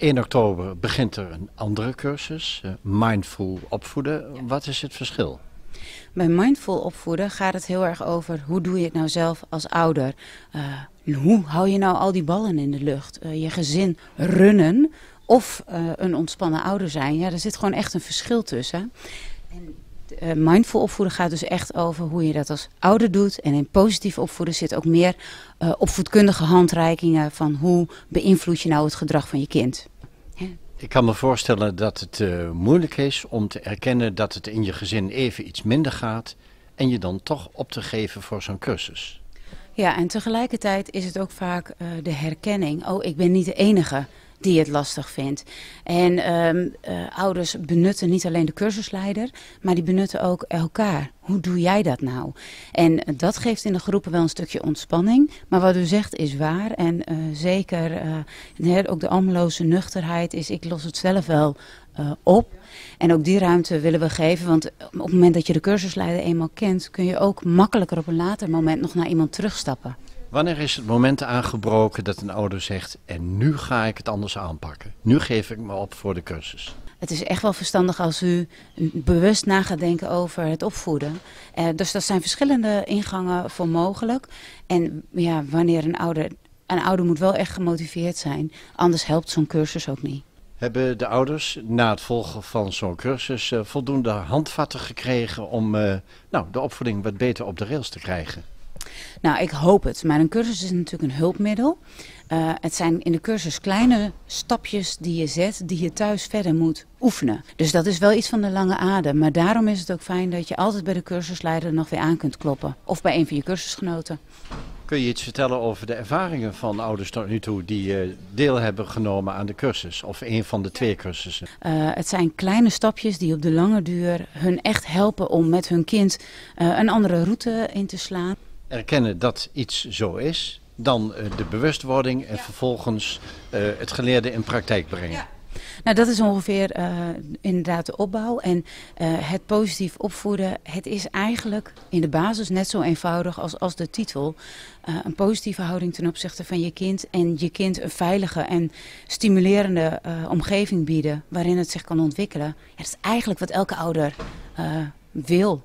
1 oktober begint er een andere cursus, uh, Mindful opvoeden. Wat is het verschil? Bij mindful opvoeden gaat het heel erg over hoe doe je het nou zelf als ouder. Uh, hoe hou je nou al die ballen in de lucht? Uh, je gezin runnen of een ontspannen ouder zijn. Ja, er zit gewoon echt een verschil tussen. En uh, mindful opvoeden gaat dus echt over hoe je dat als ouder doet. En in positief opvoeden zit ook meer uh, opvoedkundige handreikingen van hoe beïnvloed je nou het gedrag van je kind. Ik kan me voorstellen dat het uh, moeilijk is om te erkennen dat het in je gezin even iets minder gaat en je dan toch op te geven voor zo'n cursus. Ja, en tegelijkertijd is het ook vaak de herkenning. Oh, ik ben niet de enige die het lastig vindt. En um, uh, ouders benutten niet alleen de cursusleider, maar die benutten ook elkaar. Hoe doe jij dat nou? En dat geeft in de groepen wel een stukje ontspanning. Maar wat u zegt is waar. En uh, zeker ook de almeloze nuchterheid is, ik los het zelf wel op. En ook die ruimte willen we geven. Want op het moment dat je de cursusleider eenmaal kent, kun je ook makkelijker op een later moment nog naar iemand terugstappen. Wanneer is het moment aangebroken dat een ouder zegt: En nu ga ik het anders aanpakken? Nu geef ik me op voor de cursus. Het is echt wel verstandig als u bewust na gaat denken over het opvoeden. Uh, dus er zijn verschillende ingangen voor mogelijk. En ja, wanneer een ouder. Een ouder moet wel echt gemotiveerd zijn, anders helpt zo'n cursus ook niet. Hebben de ouders na het volgen van zo'n cursus uh, voldoende handvatten gekregen om uh, nou, de opvoeding wat beter op de rails te krijgen? Nou, ik hoop het. Maar een cursus is natuurlijk een hulpmiddel. Uh, het zijn in de cursus kleine stapjes die je zet, die je thuis verder moet oefenen. Dus dat is wel iets van de lange adem. Maar daarom is het ook fijn dat je altijd bij de cursusleider nog weer aan kunt kloppen. Of bij een van je cursusgenoten. Kun je iets vertellen over de ervaringen van ouders tot nu toe die uh, deel hebben genomen aan de cursus? Of een van de twee cursussen? Uh, het zijn kleine stapjes die op de lange duur hun echt helpen om met hun kind uh, een andere route in te slaan erkennen dat iets zo is, dan uh, de bewustwording en ja. vervolgens uh, het geleerde in praktijk brengen. Ja. Nou, dat is ongeveer uh, inderdaad de opbouw. En het positief opvoeden, het is eigenlijk in de basis net zo eenvoudig als, als de titel. een positieve houding ten opzichte van je kind en je kind een veilige en stimulerende omgeving bieden waarin het zich kan ontwikkelen. Ja, dat is eigenlijk wat elke ouder wil